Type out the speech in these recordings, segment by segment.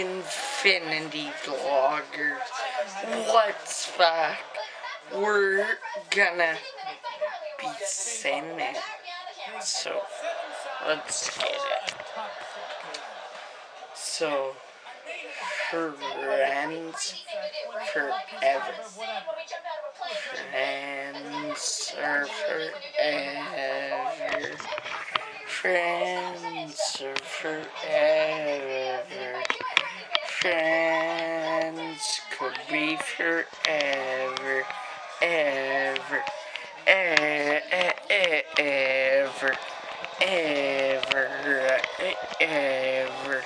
Infinity Vloggers. What's back? We're gonna be it. So, let's get it. So, friends forever. Friends are forever. Friends are forever. Friends could be forever. Ever. E- e- e- ever. Ever. Ever.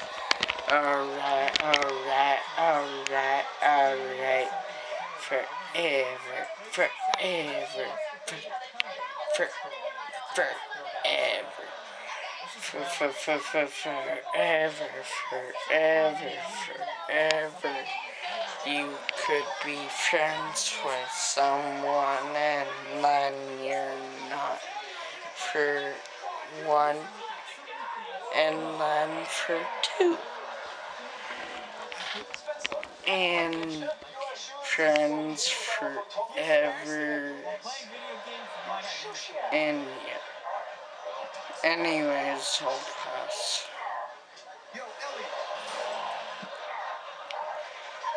Alright, alright, alright, alright. Forever, forever, for, for, forever. For, for, for, for, forever, forever, forever. You could be friends with someone and then you're not. For one and then for two. And friends forever. And yeah. Anyways, I'll pass.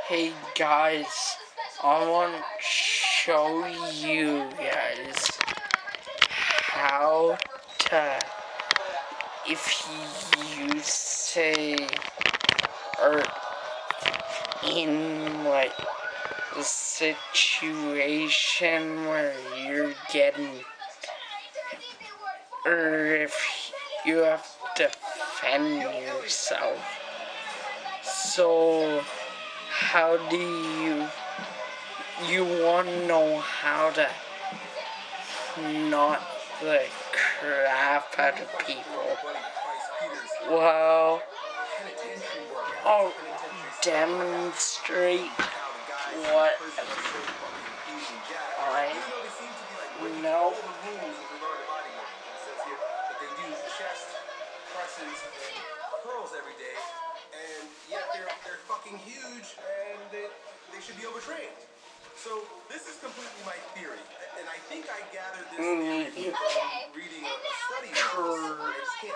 Hey guys, I want to show you guys how if you say, or in like the situation where you're getting, or if you have to defend yourself. So, how do you, you want to know how to not the crap out of people? Well, I'll demonstrate what I know. curls every day, and yet they're they're fucking huge, and they, they should be overtrained. So this is completely my theory, and I think I gathered this Mm, theory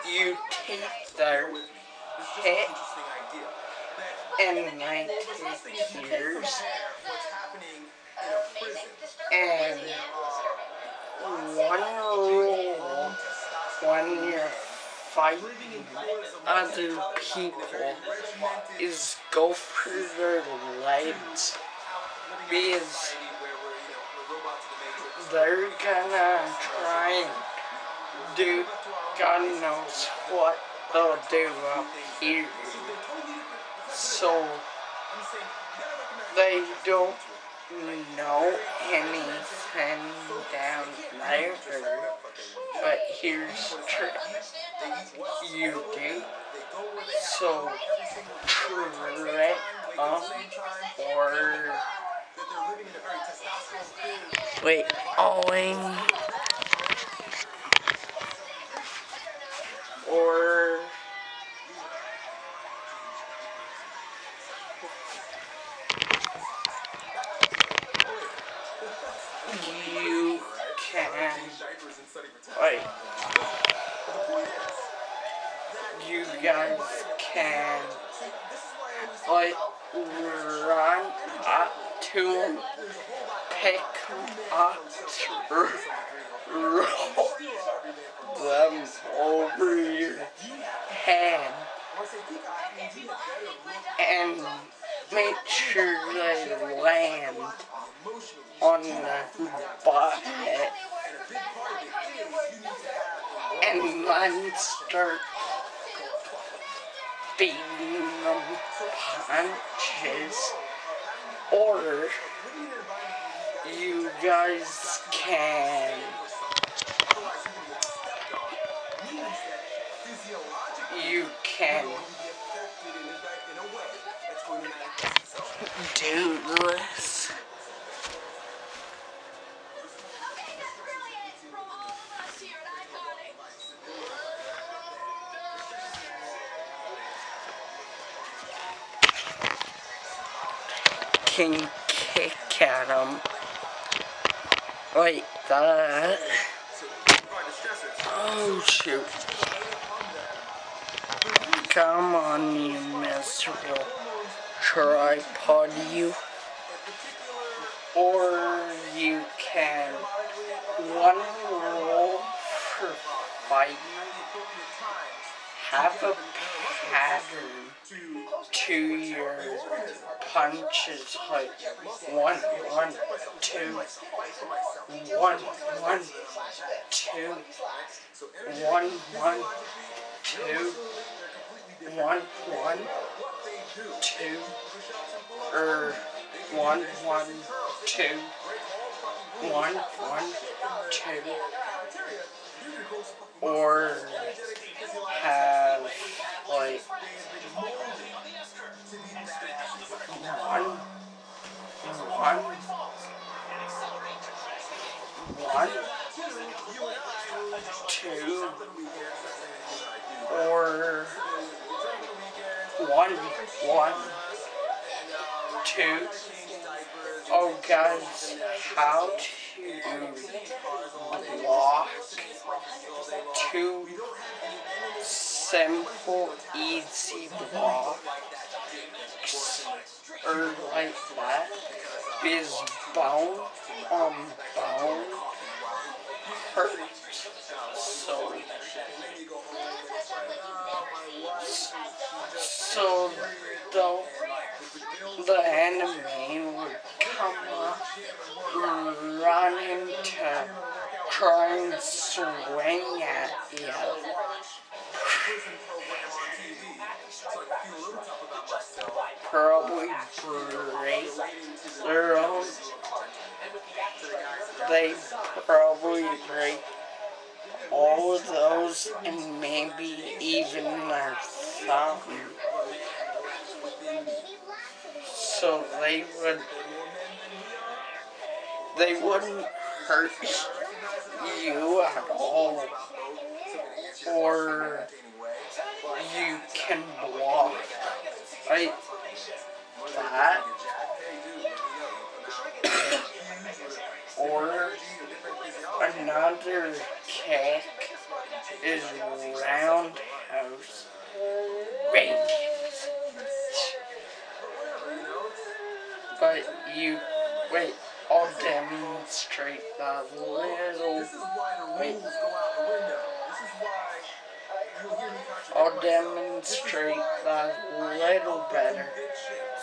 you- take their hit years in a prison and one rule when you're fighting other people is go for their legs because they're gonna try do God knows what they'll do up here. So they don't know anything down there. But here's trick. You do. So correct up or wait, owing or you can wait. You guys can like run up to pick up, roll. Them over your head, and make sure they land on the butt and then start beating them punches or you guys can you can do this can kick at them like that. Oh shoot. Come on, you miserable tripod, you. Or you can one roll for fighting, have a pattern to your punches, like one, one, two, one, one, two, one, one, two, one, one, two, er, one, one, two, one, one, two, or have one, two, or one, one, two. Oh, guys, how to block two simple, easy blocks or like that is bone on bone hurts so so the the enemy would come up run into try and swing at you probably break their own. They probably break all of those and maybe even their thumb. So they would, they wouldn't hurt you at all. Or you can block. Right? That. Another kick is roundhouse. Right. But you, wait, I'll demonstrate that little, wait. I'll demonstrate that little better.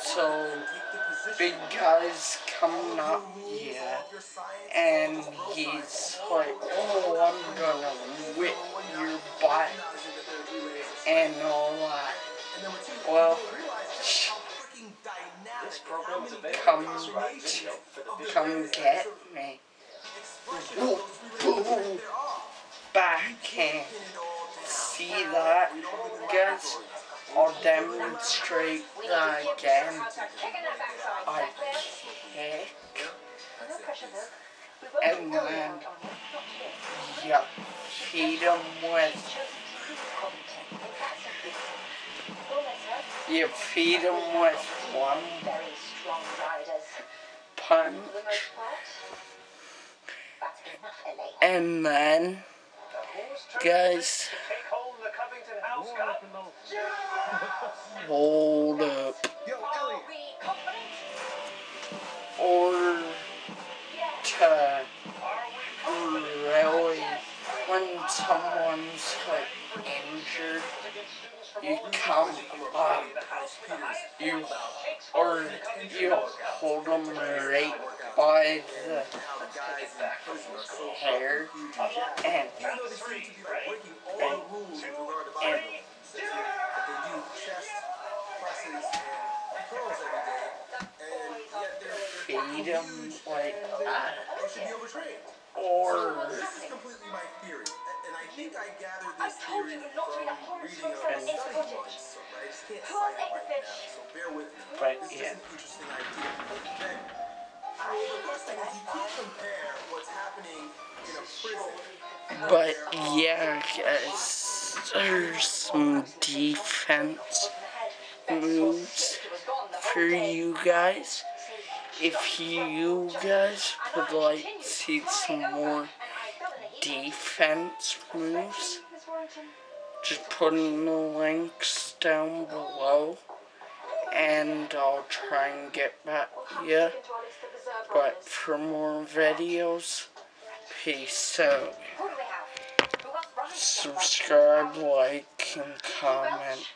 So, big guy's coming up here, and he's like, oh, I'm gonna whip your butt, and all that. Well, come, come get me. Ooh, ooh, backhand. See that, guys? I'll demonstrate again. I kick, and then you feed him with, you feed him with one punch, and then, guys, hold up, or to really, when someone's like injured, you come up, you, or you hold them right by the hair, and, and, and feed them like that, or This is completely my theory, and I think I gathered this theory from reading a study once, so I just can't cite it right now, so bear with me. But, This is yeah. But yeah, guys, there's some defense moves for you guys. if you guys would like to see some more defense moves, just put in the links down below and I'll try and get back to you. But for more videos, peace out. Subscribe, like, and comment.